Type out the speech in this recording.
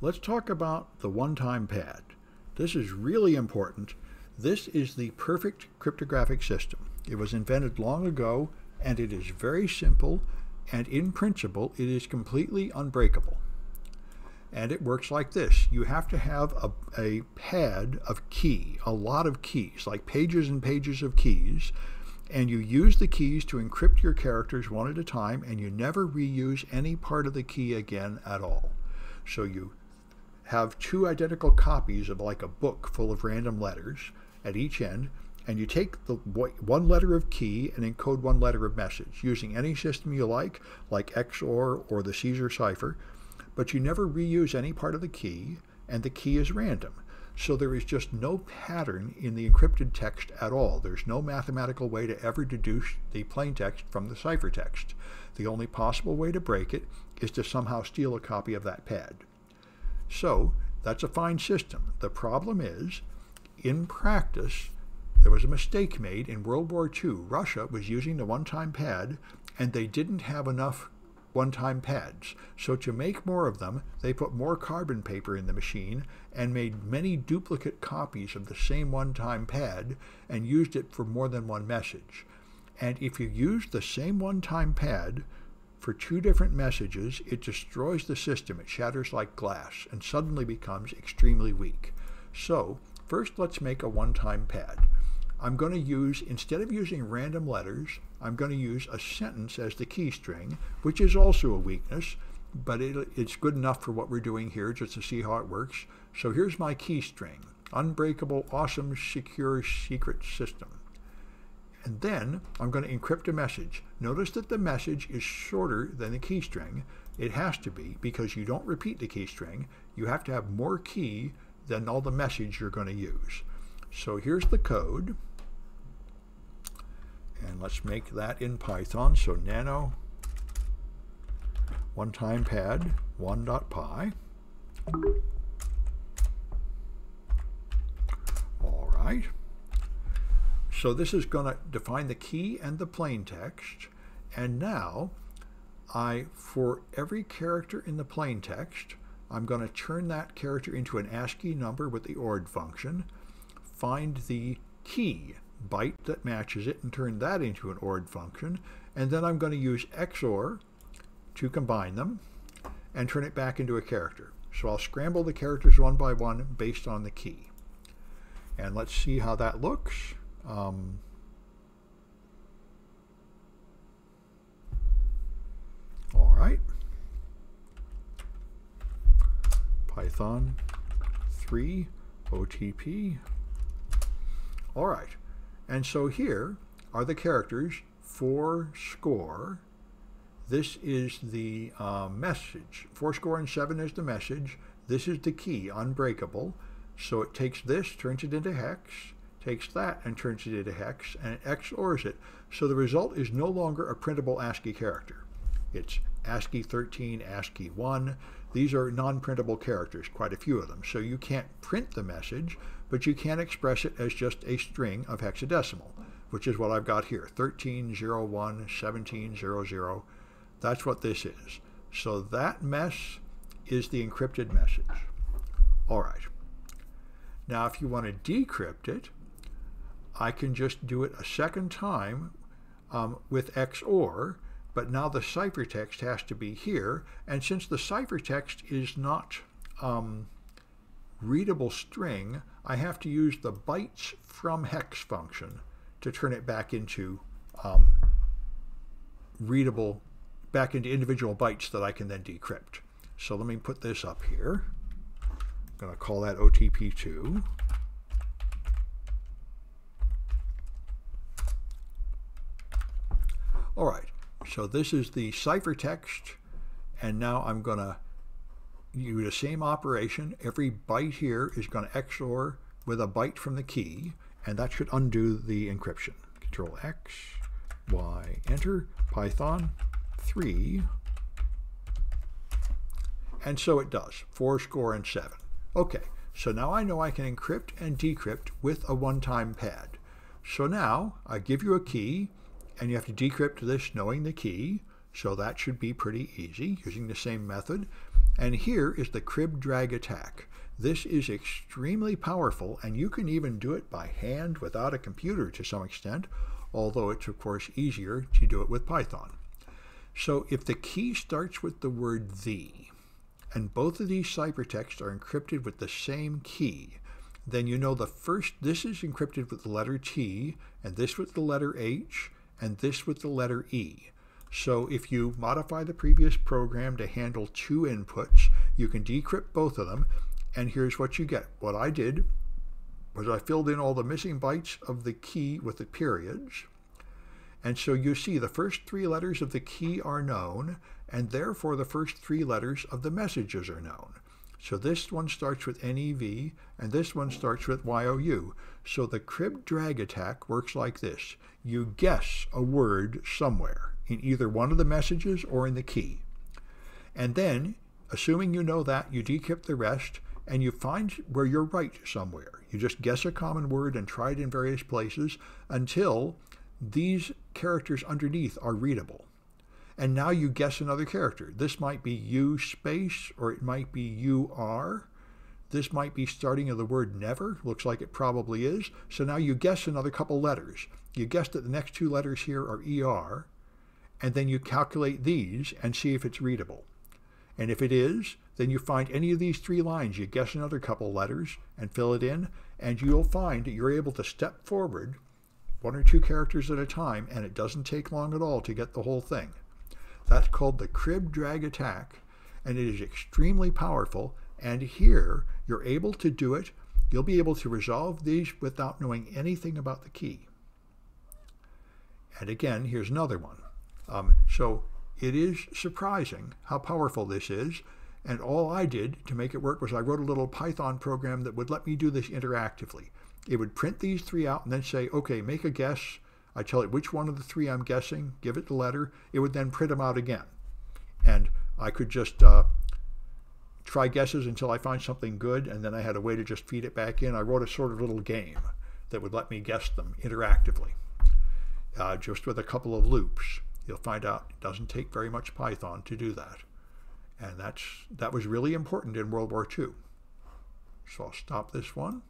let's talk about the one-time pad. This is really important. This is the perfect cryptographic system. It was invented long ago and it is very simple and in principle it is completely unbreakable. And it works like this. You have to have a, a pad of key, a lot of keys, like pages and pages of keys, and you use the keys to encrypt your characters one at a time and you never reuse any part of the key again at all. So you have two identical copies of like a book full of random letters at each end and you take the one letter of key and encode one letter of message using any system you like, like XOR or the Caesar cipher, but you never reuse any part of the key and the key is random. So there is just no pattern in the encrypted text at all. There's no mathematical way to ever deduce the plain text from the ciphertext. The only possible way to break it is to somehow steal a copy of that pad. So that's a fine system. The problem is, in practice, there was a mistake made in World War II. Russia was using the one-time pad, and they didn't have enough one-time pads. So to make more of them, they put more carbon paper in the machine and made many duplicate copies of the same one-time pad and used it for more than one message. And if you use the same one-time pad for two different messages, it destroys the system. It shatters like glass and suddenly becomes extremely weak. So first let's make a one-time pad. I'm going to use, instead of using random letters, I'm going to use a sentence as the key string, which is also a weakness, but it, it's good enough for what we're doing here just to see how it works. So here's my key string, unbreakable, awesome, secure, secret system. And then I'm going to encrypt a message. Notice that the message is shorter than the key string. It has to be because you don't repeat the key string. You have to have more key than all the message you're going to use. So here's the code. And let's make that in Python. So nano one-time pad 1.py. All right. So this is going to define the key and the plain text. And now, I for every character in the plain text, I'm going to turn that character into an ASCII number with the ORD function, find the key byte that matches it and turn that into an ORD function, and then I'm going to use XOR to combine them and turn it back into a character. So I'll scramble the characters one by one based on the key. And let's see how that looks. Um, all right. Python 3 OTP. All right. And so here are the characters four score. This is the uh, message. Four score and seven is the message. This is the key, unbreakable. So it takes this, turns it into hex, takes that and turns it into hex, and it XORs it. So the result is no longer a printable ASCII character. It's ASCII 13, ASCII 1. These are non-printable characters, quite a few of them. So you can't print the message, but you can express it as just a string of hexadecimal, which is what I've got here, 1301, 1700. That's what this is. So that mess is the encrypted message. All right. Now, if you want to decrypt it, I can just do it a second time um, with XOR, but now the ciphertext has to be here. And since the ciphertext is not um, readable string, I have to use the bytes from hex function to turn it back into um, readable, back into individual bytes that I can then decrypt. So let me put this up here. I'm going to call that OTP2. All right, so this is the ciphertext, and now I'm going to use the same operation. Every byte here is going to XOR with a byte from the key, and that should undo the encryption. Control X, Y, enter, Python 3, and so it does, 4 score and 7. Okay, so now I know I can encrypt and decrypt with a one-time pad. So now I give you a key, and you have to decrypt this knowing the key. So that should be pretty easy using the same method. And here is the crib drag attack. This is extremely powerful, and you can even do it by hand without a computer to some extent, although it's of course easier to do it with Python. So if the key starts with the word the, and both of these ciphertexts are encrypted with the same key, then you know the first, this is encrypted with the letter T, and this with the letter H, and this with the letter E. So if you modify the previous program to handle two inputs, you can decrypt both of them, and here's what you get. What I did was I filled in all the missing bytes of the key with the periods. And so you see the first three letters of the key are known, and therefore the first three letters of the messages are known. So this one starts with NEV, and this one starts with YOU. So the crib drag attack works like this. You guess a word somewhere in either one of the messages or in the key. And then, assuming you know that, you decrypt the rest, and you find where you're right somewhere. You just guess a common word and try it in various places until these characters underneath are readable. And now you guess another character. This might be U space, or it might be U R. This might be starting of the word never. Looks like it probably is. So now you guess another couple letters. You guess that the next two letters here are ER, and then you calculate these and see if it's readable. And if it is, then you find any of these three lines, you guess another couple letters and fill it in, and you'll find that you're able to step forward one or two characters at a time, and it doesn't take long at all to get the whole thing. That's called the crib drag attack, and it is extremely powerful. And here, you're able to do it. You'll be able to resolve these without knowing anything about the key. And again, here's another one. Um, so it is surprising how powerful this is. And all I did to make it work was I wrote a little Python program that would let me do this interactively. It would print these three out and then say, okay, make a guess. I tell it which one of the three I'm guessing, give it the letter. It would then print them out again. And I could just uh, try guesses until I find something good, and then I had a way to just feed it back in. I wrote a sort of little game that would let me guess them interactively, uh, just with a couple of loops. You'll find out it doesn't take very much Python to do that. And that's, that was really important in World War II. So I'll stop this one.